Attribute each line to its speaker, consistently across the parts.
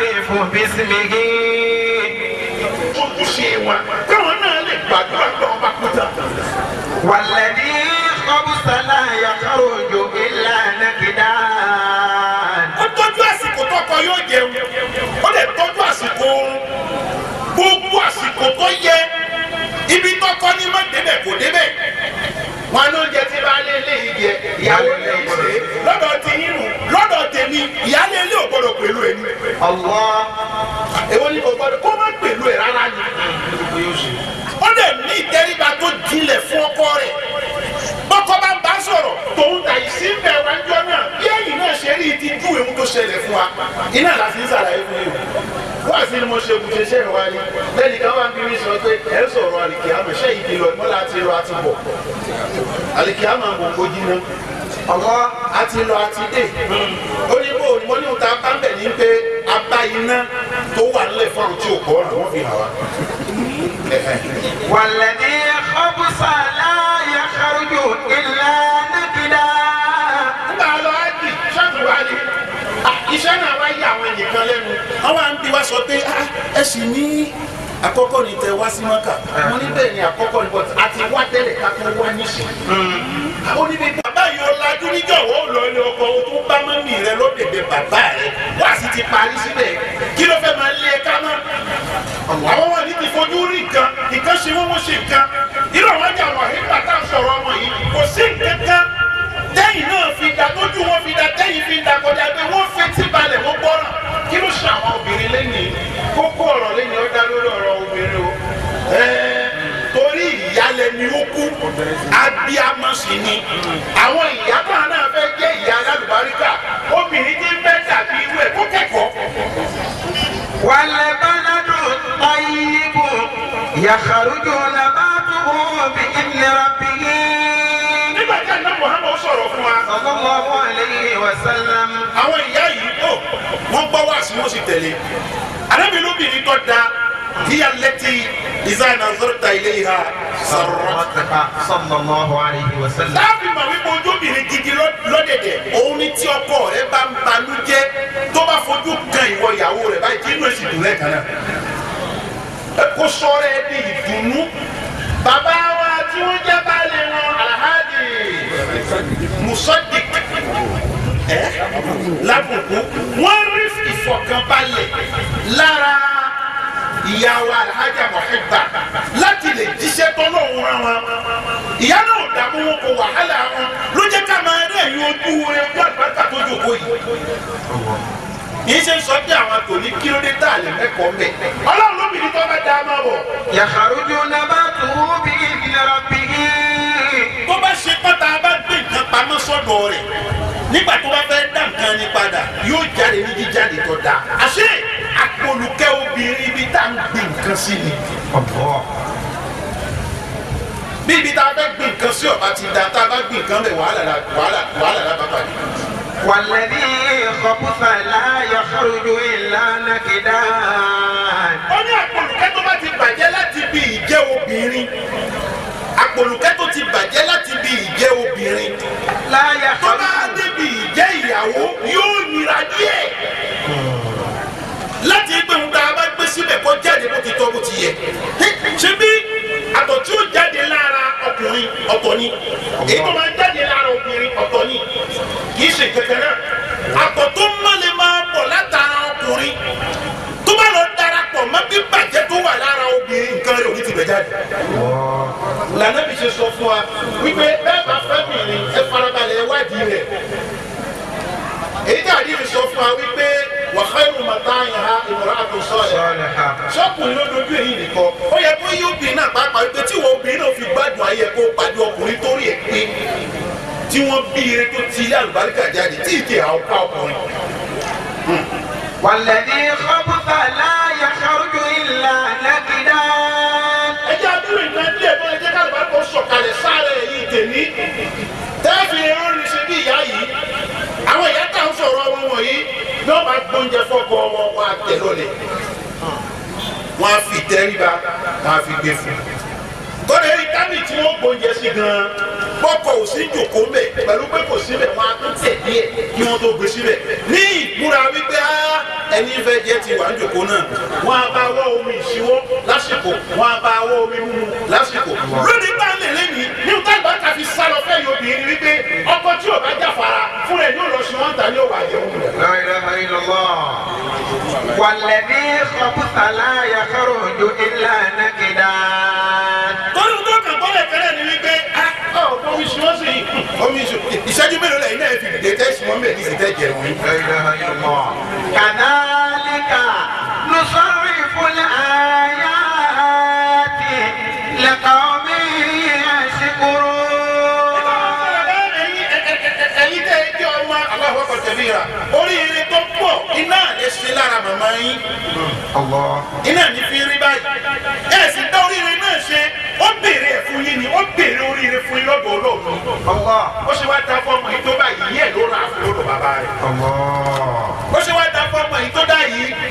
Speaker 1: àtẹ̀fù bísímìgì.
Speaker 2: ojúṣe wa káwọn náà lè gbàdúrà tó ọba kúta.
Speaker 1: wàlẹ́dí kọ́bùsálà yàtọ̀ òjò ilà nàkìdá.
Speaker 2: ó tọ́jú àsìkò tọkọ yóò jẹun ó lè tọ́jú àsìkò gbogbo àsìkò tó yẹ ibi tọkọ ní má débẹ̀ kò débẹ̀ wọn ló jẹ tí bá lé lé yìí jẹ ìyàwó lè ṣe lọ́dọ̀ tí tèmi ìyáálé ilé ò gbọdọ̀ pẹ̀lú ẹ̀
Speaker 1: ní.
Speaker 2: èwo ni kò gbọdọ̀ kó má pẹ̀lú ẹ̀ rárá ni. ó lè ní ìtẹríba tó jinlẹ̀ fún ọkọ rẹ̀. Bọ́kọ bá ń bá sọ̀rọ̀ tòun tà yìí sí bẹ̀rẹ̀ wájú náà bí ẹ̀yìn náà ṣe rí ti ju èmu tó ṣẹlẹ̀ fún wa iná láti ń ṣàlàyé fún yìí wọ́n àti ni mo ṣe kùtẹ́ ṣe ìwà ni. Lẹ́nu kan máa ń bí mi sọ pé ẹ̀ ń sọ̀rọ̀ àlìkìyàmọ̀ ṣé ìdílọ̀ ìmọ̀lá ti rọ àti bọ̀? Àlìkìyàmọ̀ gbogbo jiná
Speaker 1: ọmọ
Speaker 2: àti lọ àti dé. Ó ní bò ní mo ní òun ta bá ń bẹ̀ ní pé abá iná tó wà nílẹ̀ fọ́ọ̀rù tí ò kọ́ ọ̀nà wọ́n fi hàn wá.
Speaker 1: wàlẹ́ni ọ̀bùsà láàyè kárùjù ilẹ̀ nàkìdá.
Speaker 2: nígbà lọ ájì ṣọ́ọ̀bù wa ni. Ah, iṣẹ́ náà wá yí àwọn nìkan lẹ́nu. Wọ́n wá ń bi wá sọ pé ah, ẹ sì ní àkọ́kọ́ ni tẹ wá sí mọ́kà mo ní bẹ́ẹ̀ ni àkọ́kọ́ ni bọ́tà àti wá tẹ́lẹ̀ ká wá níṣẹ́. Ó ní bí bá ó lajú níjọ̀wọ́ lọ ilé ọkọ̀ ó tún bá mọ́mì rẹ lódèdè bàbá rẹ. Wá sí ti parí síbẹ̀. Kí ló fẹ́ máa lé ẹ ká mọ́? Àwọn wọn ní ti fojú rí nǹkan nǹkan ṣe wọ́n wọ́n ṣe nǹkan abiyamọ sì ni àwọn ìyá kan náà fẹ́ jẹ́ ìyá alálùbáríkà obìnrin tí ń fẹ́ tàbí irú ẹ̀ kó kẹ́kọ̀ọ́.
Speaker 1: wàlẹ̀ bánádù táyìbù yàkàrújò làbátú òbí ìnira bìyí.
Speaker 2: nígbà tí àná Muhammad sọ̀rọ̀ fún wa.
Speaker 1: sallallahu alayhi wa sallam.
Speaker 2: àwọn ìyá yìí tó wọ́n gbọ́ wá sí wọ́n sì tẹ̀lé. arábìnrin obìnrin tó dáa. hiya allati iza nazarta ilayha sarratka.
Speaker 1: صلى الله عليه وسلم
Speaker 2: láàbì mà wípé ojóbìnrin gidi lọ- lọ́dẹ̀dẹ̀ òun ni tí ọkọ rẹ bá ń banújẹ́ tó bá fojú kan ìwọ ìyàwó rẹ báyìí kí inú èsì dùn lẹ́ẹ̀kan náà ẹ kó sọ́ọ́rẹ́ ní ìdùnnú bàbá wa tí wọ́n jẹ́ baálé wọn alhaji musadik ẹ lábùkù jòkó yìí kì í ṣe sọ pé àwọn àtòní kí ló dé tá a lè mẹ́kọ̀ọ́ mẹ́. ọlọ́run ló bìí tọ́ bá dá a máa bọ̀.
Speaker 1: yàrá-ojú nàbà tó bí ìlera bí.
Speaker 2: tó bá ṣe pátá a bá gbé nǹkan pamọ́ sọ́dọ̀ rẹ̀ nígbà tó bá fẹ́ dá nǹkan ni padà yóò jáde ní jíjáde tó dáa. àṣé àpolùkẹ́ obìnrin ibi tá à ń gbé nǹkan sí ni. bí ibi tá a fẹ́ gbé nǹkan sí ọ̀bá ti da tá a bá gbé nǹkan bẹ̀ wàhálà wàhálà wàhálà lábàbà nìkan
Speaker 1: wàlẹ́bí kọ́pùsà láàyè fúrúdú ìlànà kìdá.
Speaker 2: ó ní àpòlùkẹ́ tó bá ti bàjẹ́ láti bí ìjẹ́ obìnrin. Àpòlùkẹ́ tó ti bàjẹ́ láti bí ìjẹ́ obìnrin.
Speaker 1: Láàyè
Speaker 2: tó bá débi ìjẹ́ ìyàwó yóò nira díẹ̀. Láti gbẹ̀hùn tá a bá gbé síbẹ̀ kó jáde bó ti tọ́ bó ti yẹ. Ṣé bí àtọ̀ tí ó jáde lára ọkùnrin ọ̀tọ̀ ni? Èyí tó máa jáde lára obìnrin ọ̀tọ̀ ni kì í ṣe kẹtẹ náà àpòtó má lè máa bọ̀ látara ọkùnrin. Tó bá lọ darapọ̀ mọ́ bí bàjẹ́ tó wà lára obìnrin nǹkan rẹ̀ ò ní ti bẹ̀ jáde. lànà bí ṣe sọ fún wa wípé bẹ́ẹ̀ bá fẹ́ mi ni ẹ farabalẹ̀ wádìí rẹ̀. Èyí tí àdìrí sọ fún wa wípé wàhálù màtáyà ha ìmọ̀ràn àtúnṣe
Speaker 1: ọ̀yà
Speaker 2: ṣọ́kùnrin ló dojú èyí nìkan. Ó yẹ kó yí obìnrin náà pàápàá wípé tí wọn obìnrin náà fi gbádùn ayẹ kó pàdé ọkùnrin torí ẹ̀ pé tí wọ́n ire tó ti ilé àlùbáríkà jáde tí ì àwọn pa ọkùnrin.
Speaker 1: wàlẹ́dí kọ́bùtà láàyè kárùjù ìlà lágídá.
Speaker 2: ẹ jẹ́ àdúrà ìgbà ilé ẹ̀fọ́ ẹ jẹ́ kálùbáríkà ó sọ̀kalẹ̀ sáré yìí tèmi. tẹ́ẹ̀fì rọrùn ṣe bí ìyá yìí àwọn ìyá tá sọ̀rọ̀ wọn wọ̀nyí ni wọ́n bá gbóúnjẹ fọ́kọ wọn wọn àtẹ̀lọ́lẹ̀ wọn á fi tẹríba wọn á fi gbé fún un. kọ́ni bọ́kọ̀ ò sí jòkó mbẹ̀ pẹ̀lú pé kò síbẹ̀ wọn á tún tẹ̀ díẹ̀ kí wọ́n tó gbé síbẹ̀ ní ìbúra wípé á ẹni fẹ́ jẹ́ ti wà ń jòkó náà wọn á bá wọ́ omi ìṣíwọ́ lásìkò wọn á bá wọ́ omi mímu lásìkò lónìí bá lè lẹ́yìn ní tágbà ká fi sálọ fẹ́ yóò bìíní wípé ọkọ tí ò bá jáfara fún rẹ̀ yóò lọ sí wọn tà ní òwà àjẹwò rẹ̀. La ilaha illallah. Walladhi khabutha la. omi su ìṣẹ́jú mélòó lẹ́yìn náà fi dìde? Tẹ́sí wọn oríire tó pọ̀ iná lè ṣe lára màmá yín. Iná ní fi rí báyìí. Ẹ̀ sì. ó ṣe wá ta fọmọ yìí tó báyìí yẹ ló ra àfúrò bàbá rẹ. Ó ṣe wá ta fọmọ yìí tó dá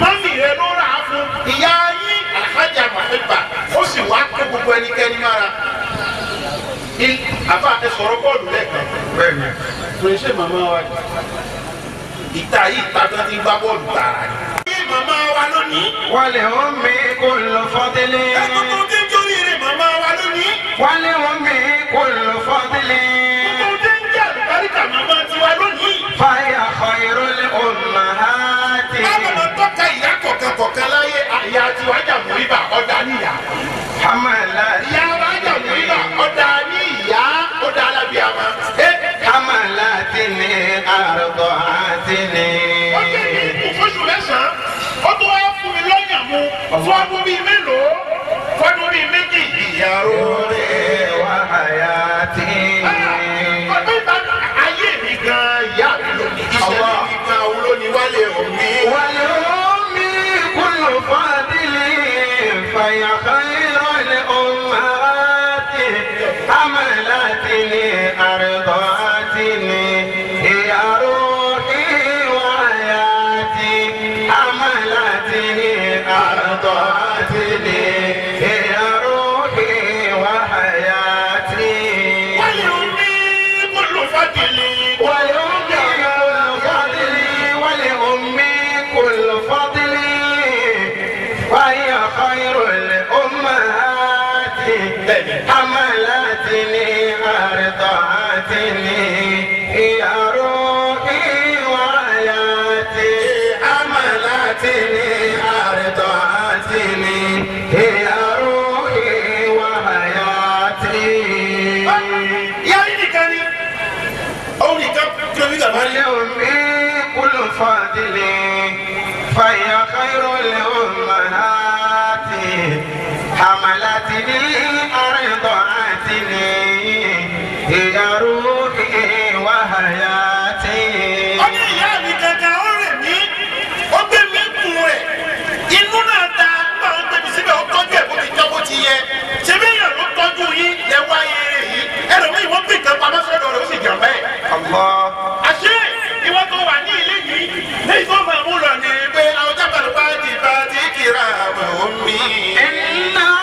Speaker 2: mọ́mì rẹ ló ra àfún ìyá yín alhaja maheba ó sì wá kó gbogbo ẹnikẹ́ni mára. Àbá ẹ sọ̀rọ̀ bọ́ọ̀lù lẹ́ẹ̀kan? Bẹ́ẹ̀ ṣe màmá wa ìta yìí ìta tó ti gbá bọ́ọ̀lù tààrà ni. Màmá wa lónìí. wàlẹ̀ omi kò lọ fọ́tẹ́lẹ̀. ẹ̀sùn tó
Speaker 1: nǹkan kọ̀ọ̀kan láyé
Speaker 2: ìyá tí wàá jà
Speaker 1: mú ibà ọ̀dà
Speaker 2: níyà. kamala. ìyá wàá jà mú ibà ọ̀dà níyà ọ̀dà alábìàmà. kamala ti ní àrùbọ̀
Speaker 1: àti ní.
Speaker 2: ó ti ní ìfúnṣù mẹ́sàn-án ó tún wá fún mi lọ́yàn mu bíi mélòó fún bíi méjì. ìyàwó rẹ̀ wá àyà tí. omi gàmá ní.
Speaker 1: ولأمي كل فاضل فهي خير الأمهات حملتني أرضعتني هي روحي وحياتي
Speaker 2: ó ní ìyá mi kankan ó rẹ̀ mí ó gbé mi kùn rẹ̀ inú náà da nígbà wọn gbé mi síbẹ̀ ó tọ́jú ẹ̀ bó ti tọ́ bó ti yẹ ṣebí èèyàn ló tọ́jú yín lẹ wáyé rẹ̀ yìí ẹlòmíì wọ́n gbé nǹkan pamọ́ sọ́dọ̀ rẹ̀ ó sì jàmbá ẹ̀. ti bá ti kíra àmọ́ omi.
Speaker 1: إنه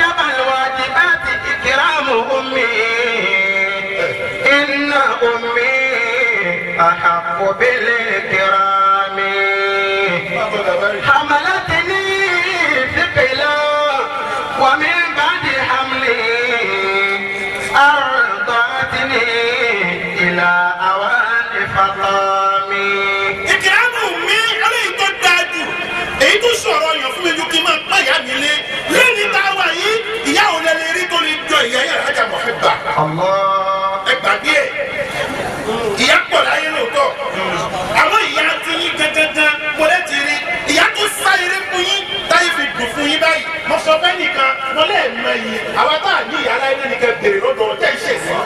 Speaker 1: جبل الواجبات إكرام أمي إن أمي أحق بالإكرام حملتني
Speaker 2: ẹ gbàgbé ẹ. Ìyá pọ̀ láyé lóòótọ́. Àwọn ìyá ti yín gẹ́gẹ́gẹ́ mo lè ti rí. Ìyá tó sá eré fún yín táyé fi dùn fún yín báyìí. Mo sọ fẹ́ nìkan mo lè mọ iye. Àwa tá a ní ìyá láyé lónìí kẹ bèrè lọ́dọ̀ ọ̀tẹ́ ìṣèṣin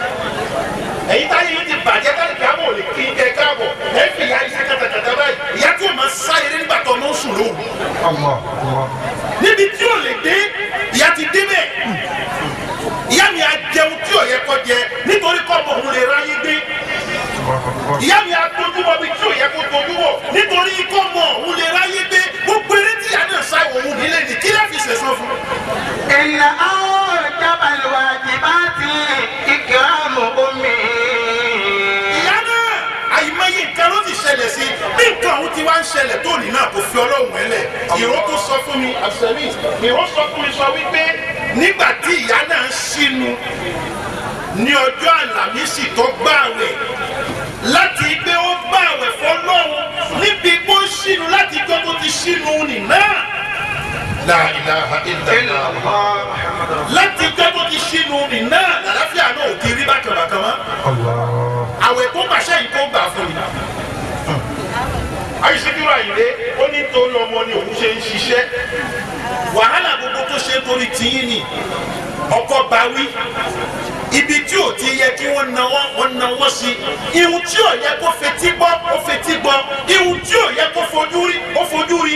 Speaker 2: èyí táyé yín ti bàjẹ́ táyé kí á mọ̀ lè kí kẹ káàbọ̀. Ẹ fi ìyá iṣẹ́ kàtàkàtà báyìí. Ìyá tó máa sá eré nígbà tó ló ń sùn lóru. níbi tí ò lè dé ìyá ti dé bẹ́ẹ̀. Ìyá mi á jẹun tí ò yẹ kó jẹ nítorí kọ́mọ òun lè ráyé gbé ìyá mi adójúwọ bí tí ò yẹ kó dojúwọ nítorí kọ́mọ òun lè ráyé gbé gbogbo eré tí ìyá náà sá òun nílé ní kí láti ṣèṣọ fún. ìnà
Speaker 1: àwọn ìjábàlùwà jìbá ti ìkìlá
Speaker 2: mọ̀ omi. Ayé nǹkan ló ti ṣẹlẹ̀ sí. Bí nǹkan ọ̀hún ti wá ń ṣẹlẹ̀ tó ní náà kò fi ọlọ́run ẹ mi àṣẹlẹ̀ ìró sọ mi sọ wípé nígbà tí ìyá náà ń ṣínú ní ọjọ́ àlàmísì tó gbààwẹ̀ láti gbé ó gbààwẹ̀ fọlọ́run níbi bó ṣínú láti gbọ́ tó ti ṣínú nìna. La ilaha illallah. láti gbọ́ tó ti ṣínú nìna làlàáfíà náà ò kiri bákan bákan mọ́. àwẹ̀ kó pàṣẹ yìí kó gbà fún mi àyíṣẹ́dúrà ìlé ó ní tó lọ́mọ ni òun ṣe ń ṣiṣẹ́ wàhálà gbogbo tó ṣe torí tìyín ni ọkọ bá wí ibi tí ò ti yẹ kí wọ́n nawọ́ wọ́n nawọ́ sí ihun tí ò yẹ kó fetí gbọ́ ó fetí gbọ́ ihun tí ò yẹ kó fojú rí ó fojú rí.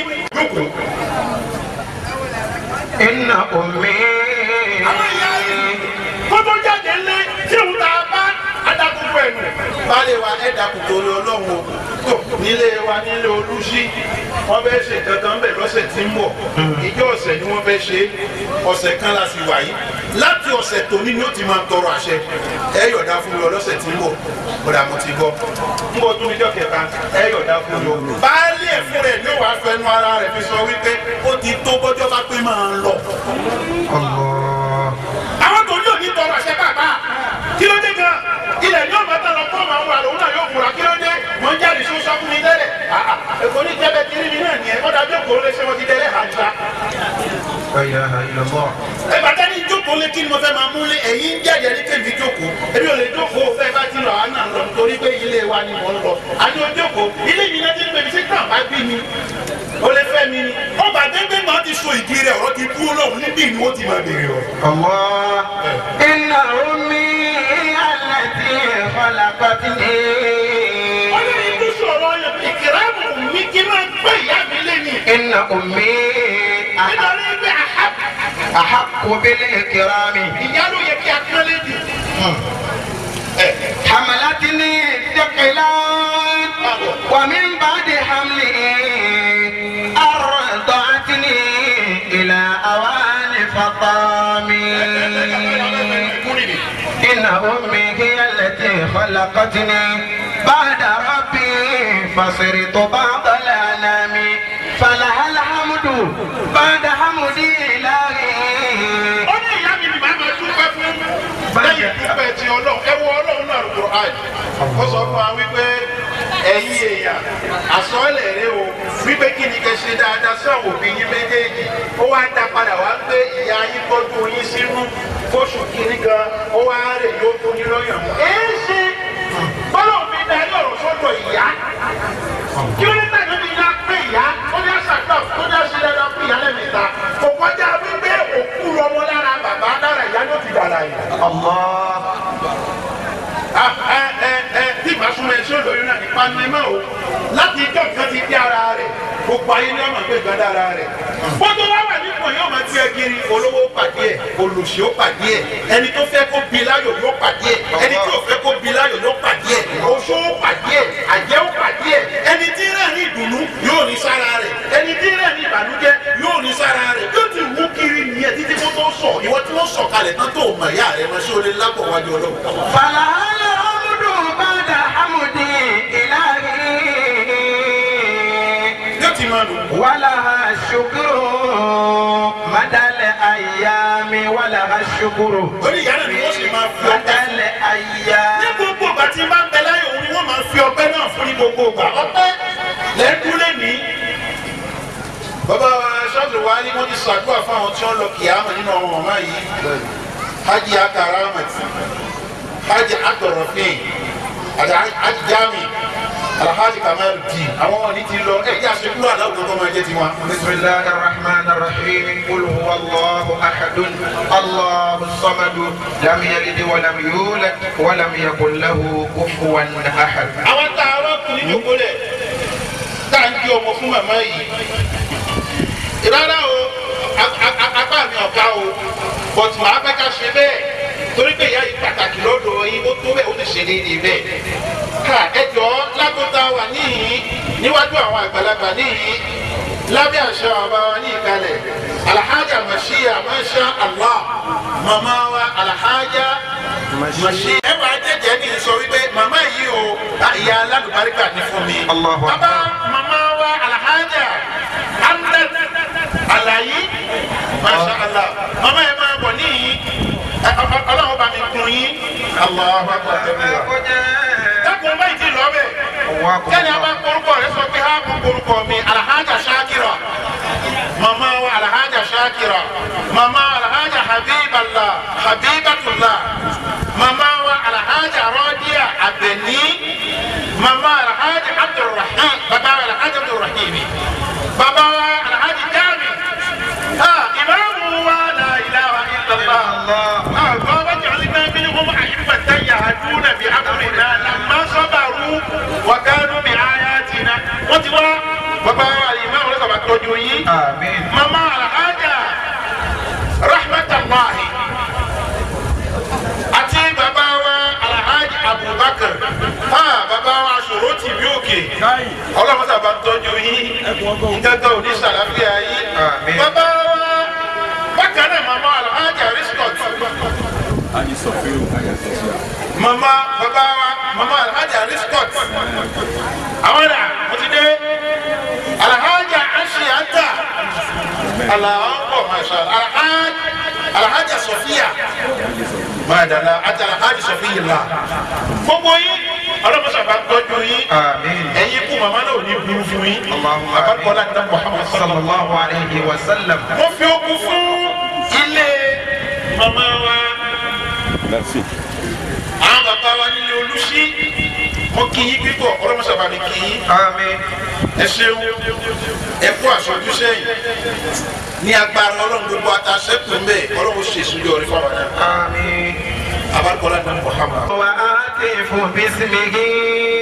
Speaker 1: iná omi.
Speaker 2: àwọn ìyá yìí kó tó jáde ńlẹ tí òun ta bá adágún pẹ̀lú baálé wa ẹ dákun torí ọlọ́run o. Tó nílé wa nílé olùsí wọ́n fẹ́ ṣe kankan bẹ̀ lọ́sẹ̀ tí ń bọ̀. Ìjọ ọ̀sẹ̀ ni wọ́n fẹ́ ṣe. Ọ̀sẹ̀ kan la sì wà yìí. Láti ọ̀sẹ̀ tòní ni ó ti máa tọrọ àṣẹ. Ẹ yọ̀dá fún mi ọlọ́sẹ̀ tí ń bọ̀. Bọ̀dà mo ti gbọ́. Ń bọ̀ tún níjọ́ kẹta. Ẹ yọ̀dá fún mi o. baálé ẹ̀ fún rẹ̀ ló wàá fẹnu ara rẹ̀ fi sọ wípé ó ti tó bọ́jọ́ bá pé máa ń lọ fura kí ló dé? Mọ ń jáde sí sọ fún mi tẹ́lẹ̀? Ah, ah, èkó ní jẹ́bẹ̀ kiri mi náà nìyẹn ọ̀dà bí òkòrò lè ṣe wọn ti dẹ́rẹ́ àjà. ẹ bàtà ní jókòó lé kí ni mo fẹ́ máa mú lé. Ẹ̀yin jáde ní kébi jókòó. Èmi ò lè jókòó fẹ́ bá ti lọ àánà lọ nítorí pé ilé wa ni mò ń lọ. Àní o jókòó. Ilé mi náà ti ń pèmí sí tàn bá bí mi? O lè fẹ́ mi ni. Ọba gbẹgbẹ máa ti so ìdí rẹ̀ ọ̀rọ̀ ti dúró lọ́hùn
Speaker 1: إن أمي أحق, بالإكرام. حملتني ثقلا ومن بعد حملي أرضعتني إلى أوان فطامي. إن أمي هي التي خلقتني بعد ربي فصرت بعض الأنام فلها àmàdù bàdà hàmùdí ìlàrí.
Speaker 2: ó ní ìyá mi nìgbà máa dúpẹ́ fún. Lẹ́yìn dúpẹ́ ti ọlọ́run. Ẹ wo ọlọ́run náà rúkúrú àì. Ó sọ fún wa wípé ẹ̀yin èèyàn àsọ̀ọ́lẹ̀ rẹ o. Wípé kí ni kẹ́ ṣe dáadáa sí àwọn òbí yín méjèèjì? Ó wá dá padà wá gbé ìyá yín tọ́jú yín sínú. Fóṣù kìíní gan ó wá rè yóò fún yín lọ́yàn. èé ṣe bọ́lá òfin darí ọ̀rọ̀ sọ́dọ̀ ìyá sàdúrà kó dá sí dandan fún ìyálẹ̀ mi ta kò kọjá wípé òkú rọmọ lára bàbá lára ìyá ló ti dàda yìí. Ah, ẹ ẹ ẹ tí ìgbà súnmọ́ ẹ ṣé olóyún náà nípa ní mọ́ o láti ìjọ kan ti dé ara rẹ̀ gbogbo ayé ni wọ́n máa gbé ìgbà dára rẹ̀. bó tó wá wà táwọn yóò máa tiẹ̀ kiri olówó pàdé ẹ̀ olùsí ó pàdé ẹ̀ ẹni tó fẹ́ kó bi yóò pàdé ẹ̀ ẹni tí ò fẹ́ kó bi yóò pàdé ẹ̀ oṣó pàdé ẹ̀ àjẹ́ ó pàdé ẹ̀ ẹni tí rẹ̀ ní ìdùnnú yóò ní sára rẹ̀ ẹni tí rẹ̀ ní ìbànújẹ́ yóò ní sára rẹ̀ yóò ti wú kiri nìyẹn títí kó tó sọ ìwọ tí wọ́n sọ kalẹ̀ tán tó mọ̀ ìyá rẹ̀ máa ṣe
Speaker 1: ayami wala ka sukuru.
Speaker 2: ó ní ìyá náà ni wọ́n sì máa fi ọpẹ́.
Speaker 1: wàtálẹ̀
Speaker 2: àyà. ní gbogbo ìgbà tí n bá ń bẹ láyé òun ni wọ́n máa fi ọpẹ́ náà fún ní gbogbo ìgbà. ọpẹ́ lẹ́kúnlé ní. bàbá wa ṣọ́ọ̀tù wa ni wọ́n ti ṣàdúrà fún àwọn tí wọ́n lọ kìámọ̀ nínú ọmọ ọmọ yìí. hajj akaramat hajj akọrọfin àti hajj jami alhaji kamal di àwọn wọ̀nyí ti lọ ẹ jẹ aṣekúrò aláwùjọ tó máa jẹ tiwọn.
Speaker 1: bisimilahi rahman rahim qul huwa allahu ahadun allahu samadu lam yalid wa lam yulad wa lam yakun lahu kufuwan ahad.
Speaker 2: àwọn tá a rọ kùnú ìjókòó rẹ tá a ń kí ọmọ fún màmá yìí rárá o apá mi ọ̀gá o bọ̀tùmọ̀ abẹ́ká ṣe bẹ́ẹ̀ torí pé ìyá yìí pàtàkì lọ́dọ̀ yín ó tó bẹ́ẹ̀ ó lè ṣe déédéé bẹ́ẹ̀. ká ẹjọ́ lágbóta wà níyìn níwájú àwọn àgbàlagbà níyìn lábẹ́ àṣà ọba wa ní ìkàlẹ̀ alhaja mashiya masha allah mama wa alhaja mashiya. ẹ wàá jẹjẹ ní sọ wípé màmá yìí o ìyá aládùbáríkà ní fún mi. bàbá màmá wa alhaja amdad alayi masha allah mama yẹn máa bọ̀ níyìn ọlọ́run bá mi kun yín. Dákun báyìí ti lọ bẹ́ẹ̀. Kẹ́ni a bá korúkọ rẹ sọ pé ha kún korúkọ mi alhaja shakira. Mama wa alhaja shakira. Mama alhaja habiballah habibatullah. Mama wa alhaja rọdíà abẹni mama alhaja abdulrahim baba wa alhaja abdulrahim. Baba wa alhaji jami ha imaamu wa la ilaha illallah ha baba jacalina minhum yahduna bi amrina lamma sabaru wa kanu bi ayatina. Wọ́n ti wá baba wa imaamu lọ́sọ̀ bá tọ́jú yín. Mama alhaja rahmatulahi àti baba wa alhaji abubakar. Ha baba wa sọ̀rọ̀ tì mí òkè. Ọlọ́run sábà tọ́jú yín. Nǹkan òní sàlàfíà yín. Baba wa bákan náà mama alhaji ariscot
Speaker 3: Aji Sofiu Ayatollah.
Speaker 2: Mama baba wa mama alhaji ariscot. Àwọn dà mo ti dé. Alhaji ashiata alahọ masha alhaji alhaji sọfíà madala àti alhaji sọfíà la gbogbo yín ọlọmọsàbà tọ́jú yín. Ẹ̀yin kú màmá náà ò ní burú fún yín. Abakọlá ní muhammad sallallahu
Speaker 1: Sallallahu alayhi wa sallam.
Speaker 2: mo fi okun fún ilé màmá wa
Speaker 3: Merci.
Speaker 2: àwọn bàbá wa nílé olùsí mo kí yín pípọ̀ ọlọ́mọṣàbà mi kí yín.
Speaker 1: àmín.
Speaker 2: ẹ ṣeun ẹ kú àṣọjú sẹ́yìn ní gbogbo àtàṣẹ́kù ń bẹ̀ ọlọ́run ṣe ìṣújọ orí fáwọn náà.
Speaker 1: àmín.
Speaker 2: abarikọ́lá ní muhammad.
Speaker 1: wà á ti fún bísí mi kí.